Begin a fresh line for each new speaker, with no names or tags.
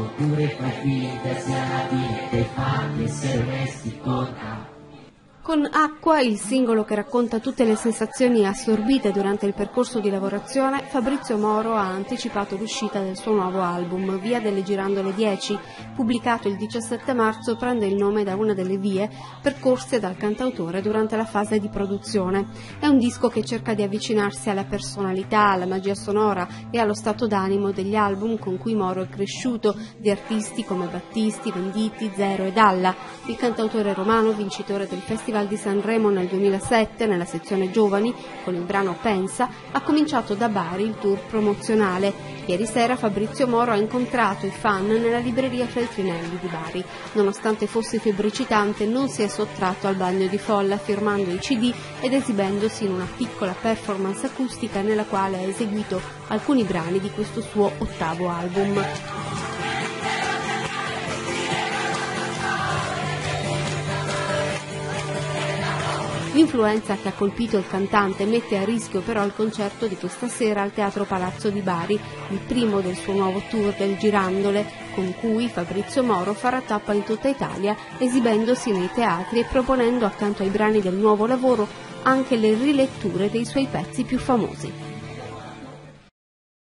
oppure fai finta sia la vita e fatti essere onesti con A.
Con Acqua, il singolo che racconta tutte le sensazioni assorbite durante il percorso di lavorazione, Fabrizio Moro ha anticipato l'uscita del suo nuovo album, Via delle Girandole 10, pubblicato il 17 marzo, prende il nome da una delle vie percorse dal cantautore durante la fase di produzione. È un disco che cerca di avvicinarsi alla personalità, alla magia sonora e allo stato d'animo degli album con cui Moro è cresciuto, di artisti come Battisti, Venditti, Zero e Dalla. Il cantautore romano, vincitore del Festival Festival di Sanremo nel 2007 nella sezione Giovani con il brano Pensa ha cominciato da Bari il tour promozionale. Ieri sera Fabrizio Moro ha incontrato i fan nella libreria Feltrinelli di Bari. Nonostante fosse febbricitante non si è sottratto al bagno di folla firmando i CD ed esibendosi in una piccola performance acustica nella quale ha eseguito alcuni brani di questo suo ottavo album. L'influenza che ha colpito il cantante mette a rischio però il concerto di questa sera al Teatro Palazzo di Bari, il primo del suo nuovo tour del Girandole, con cui Fabrizio Moro farà tappa in tutta Italia, esibendosi nei teatri e proponendo accanto ai brani del nuovo lavoro anche le riletture dei suoi pezzi più famosi.